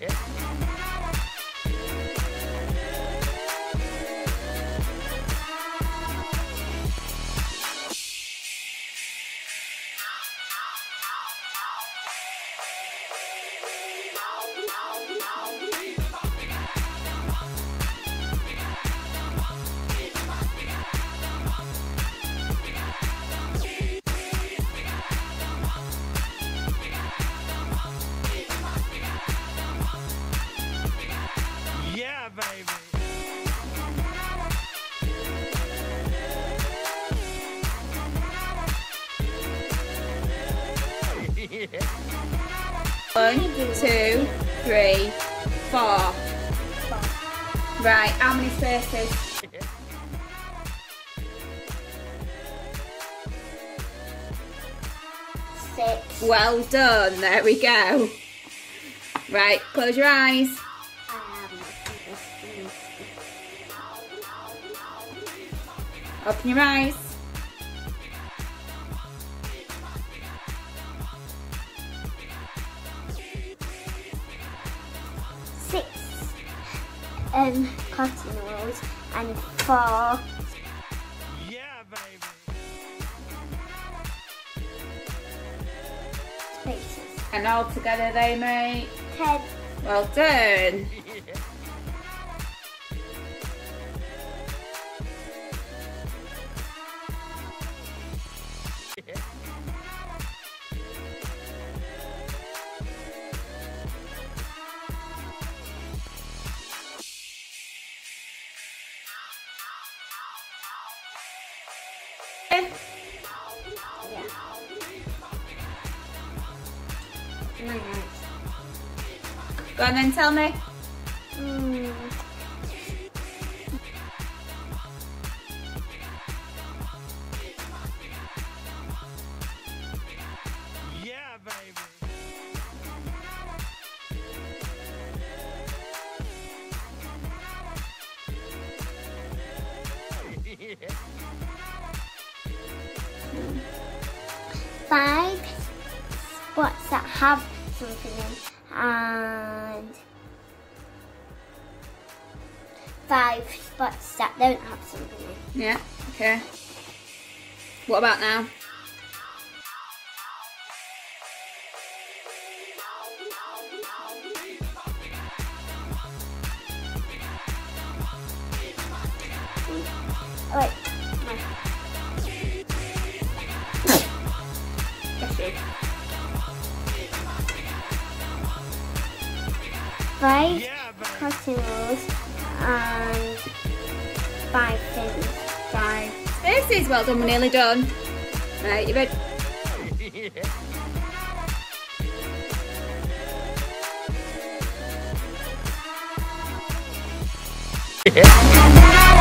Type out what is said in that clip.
Yeah, baby. One, two, three, four. Right, how many spaces? Six. Well done, there we go. Right, close your eyes. Open your eyes. Six. Um, cotton rolls and four. Yeah, baby. spaces. And all together they make. Ten. Well done. Go on then, tell me. Five spots that have something in and five spots that don't have something in. Yeah, okay. What about now? Wait. Bless you. Five Yeah, baby. and five things. Five spaces. Well done, we're nearly done. Right, you ready? Yeah.